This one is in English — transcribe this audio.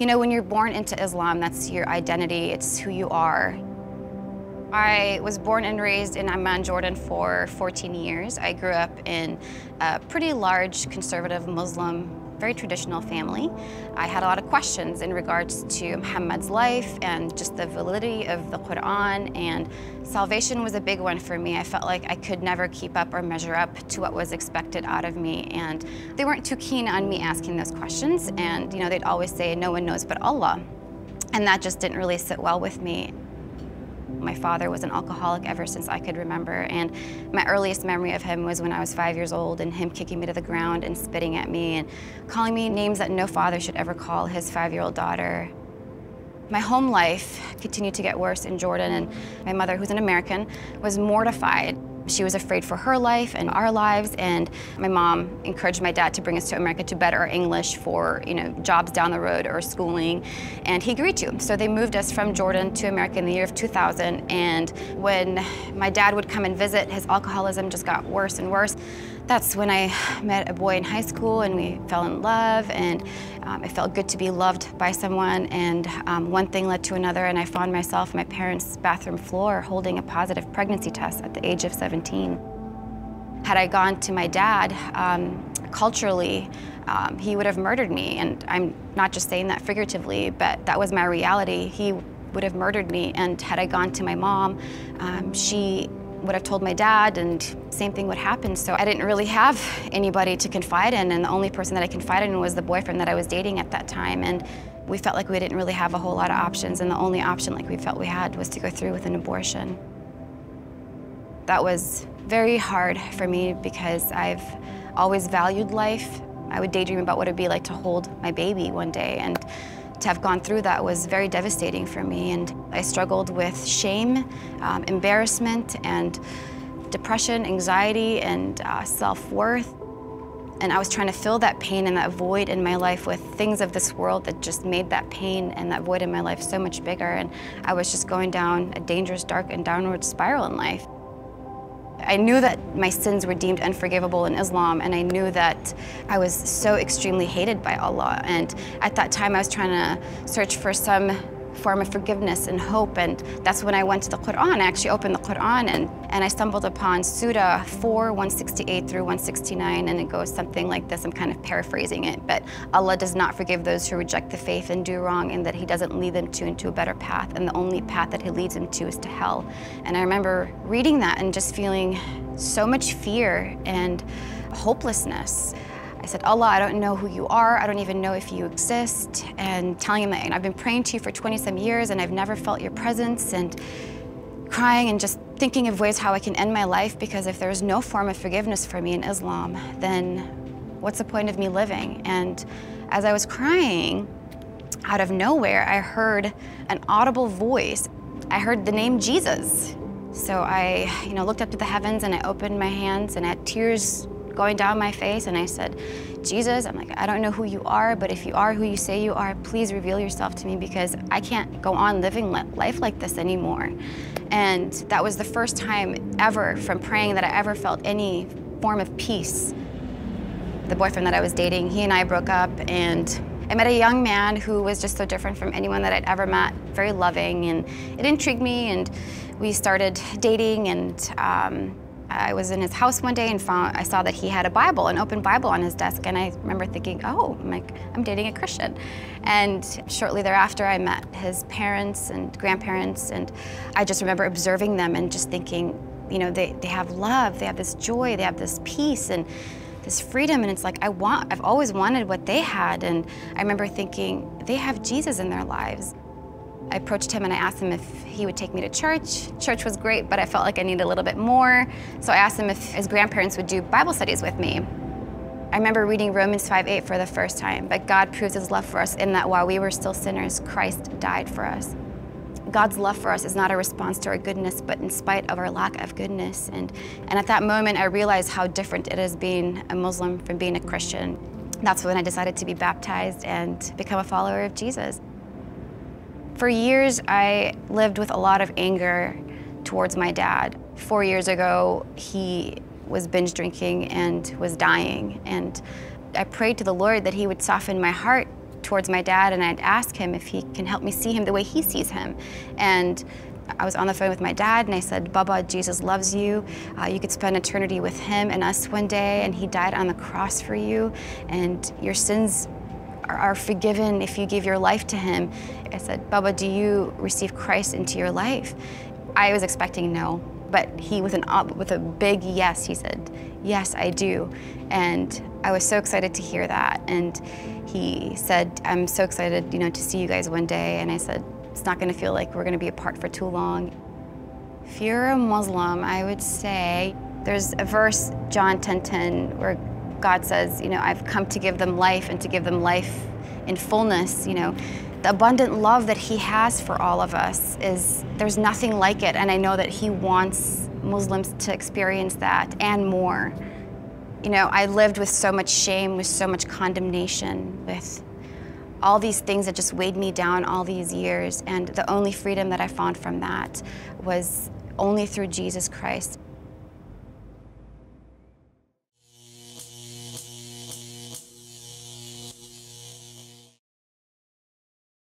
You know, when you're born into Islam, that's your identity, it's who you are. I was born and raised in Amman, Jordan for 14 years. I grew up in a pretty large conservative Muslim very traditional family. I had a lot of questions in regards to Muhammad's life and just the validity of the Quran and salvation was a big one for me. I felt like I could never keep up or measure up to what was expected out of me and they weren't too keen on me asking those questions and you know they'd always say no one knows but Allah and that just didn't really sit well with me. My father was an alcoholic ever since I could remember, and my earliest memory of him was when I was five years old and him kicking me to the ground and spitting at me and calling me names that no father should ever call his five-year-old daughter. My home life continued to get worse in Jordan, and my mother, who's an American, was mortified she was afraid for her life and our lives, and my mom encouraged my dad to bring us to America to better our English for, you know, jobs down the road or schooling, and he agreed to. So they moved us from Jordan to America in the year of 2000, and when my dad would come and visit, his alcoholism just got worse and worse. That's when I met a boy in high school and we fell in love and um, it felt good to be loved by someone and um, one thing led to another and I found myself my parents' bathroom floor holding a positive pregnancy test at the age of 17. Had I gone to my dad, um, culturally, um, he would have murdered me and I'm not just saying that figuratively, but that was my reality. He would have murdered me and had I gone to my mom, um, she would have told my dad and same thing would happen. So I didn't really have anybody to confide in and the only person that I confided in was the boyfriend that I was dating at that time. And we felt like we didn't really have a whole lot of options and the only option like we felt we had was to go through with an abortion. That was very hard for me because I've always valued life. I would daydream about what it'd be like to hold my baby one day and to have gone through that was very devastating for me and I struggled with shame, um, embarrassment, and depression, anxiety, and uh, self-worth. And I was trying to fill that pain and that void in my life with things of this world that just made that pain and that void in my life so much bigger. And I was just going down a dangerous, dark, and downward spiral in life. I knew that my sins were deemed unforgivable in Islam, and I knew that I was so extremely hated by Allah. And at that time, I was trying to search for some form of forgiveness and hope. And that's when I went to the Quran. I actually opened the Quran and, and I stumbled upon Surah 4, 168 through 169. And it goes something like this. I'm kind of paraphrasing it. But Allah does not forgive those who reject the faith and do wrong, and that He doesn't lead them to into a better path. And the only path that He leads them to is to hell. And I remember reading that and just feeling so much fear and hopelessness. I said, Allah, I don't know who you are. I don't even know if you exist. And telling him I've been praying to you for 20 some years and I've never felt your presence and crying and just thinking of ways how I can end my life because if there's no form of forgiveness for me in Islam, then what's the point of me living? And as I was crying, out of nowhere, I heard an audible voice. I heard the name Jesus. So I, you know, looked up to the heavens and I opened my hands and I had tears going down my face and I said, Jesus, I'm like, I don't know who you are, but if you are who you say you are, please reveal yourself to me because I can't go on living life like this anymore. And that was the first time ever from praying that I ever felt any form of peace. The boyfriend that I was dating, he and I broke up and I met a young man who was just so different from anyone that I'd ever met, very loving, and it intrigued me, and we started dating, and um, I was in his house one day and found I saw that he had a Bible, an open Bible on his desk, and I remember thinking, oh, I'm like, I'm dating a Christian. And shortly thereafter, I met his parents and grandparents, and I just remember observing them and just thinking, you know, they, they have love, they have this joy, they have this peace, and this freedom and it's like I want I've always wanted what they had and I remember thinking they have Jesus in their lives I approached him and I asked him if he would take me to church. Church was great, but I felt like I needed a little bit more. So I asked him if his grandparents would do Bible studies with me. I remember reading Romans 5:8 for the first time, but God proves his love for us in that while we were still sinners, Christ died for us. God's love for us is not a response to our goodness, but in spite of our lack of goodness. And, and at that moment, I realized how different it is being a Muslim from being a Christian. That's when I decided to be baptized and become a follower of Jesus. For years, I lived with a lot of anger towards my dad. Four years ago, he was binge drinking and was dying. And I prayed to the Lord that he would soften my heart towards my dad and I'd ask him if he can help me see him the way he sees him. And I was on the phone with my dad and I said, Baba, Jesus loves you. Uh, you could spend eternity with him and us one day, and he died on the cross for you, and your sins are, forgiven if you give your life to him. I said, Baba, do you receive Christ into your life? I was expecting no, but he, with, an, with a big yes, he said, Yes, I do. And I was so excited to hear that. And he said, I'm so excited, you know, to see you guys one day. And I said, it's not going to feel like we're going to be apart for too long. If you're a Muslim, I would say there's a verse, John 10:10, 10, where God says, you know, I've come to give them life and to give them life in fullness, you know. The abundant love that he has for all of us is there's nothing like it and I know that he wants Muslims to experience that and more. You know, I lived with so much shame, with so much condemnation, with all these things that just weighed me down all these years. And the only freedom that I found from that was only through Jesus Christ.